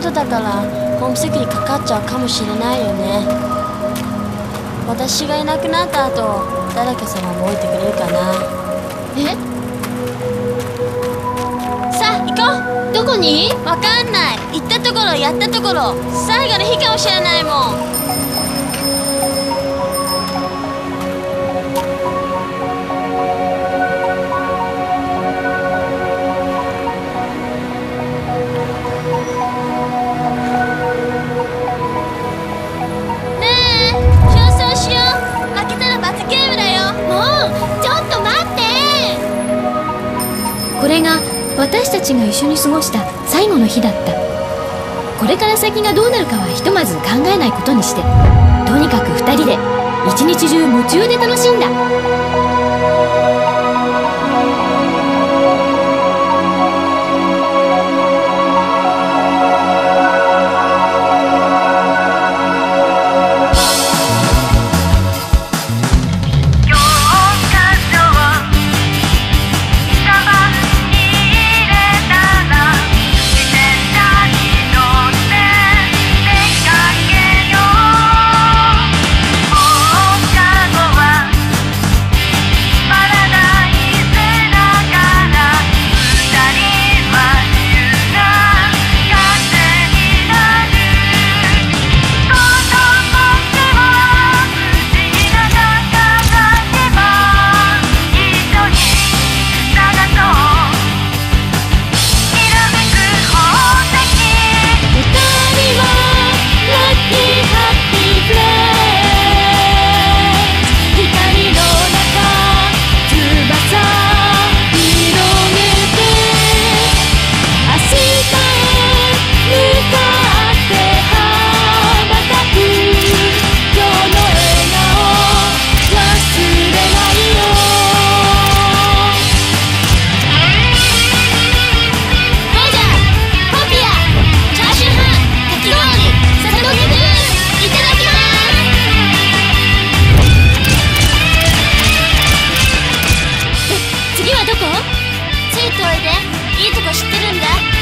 たらホームシックにかかっちゃうかもしれないよね。私がいなくなった後誰か様も置いてくれるかな。え？さあ行こどこに？うわかんない。行ったところやったところ。最後の日かもしれないもんこれが私たちが一緒に過ごした最後の日だった。これから先がどうなるかはひとまず考えないことにして。とにかく2人で一日中夢中で楽しんだ。しいいいとこ知ってるんだ。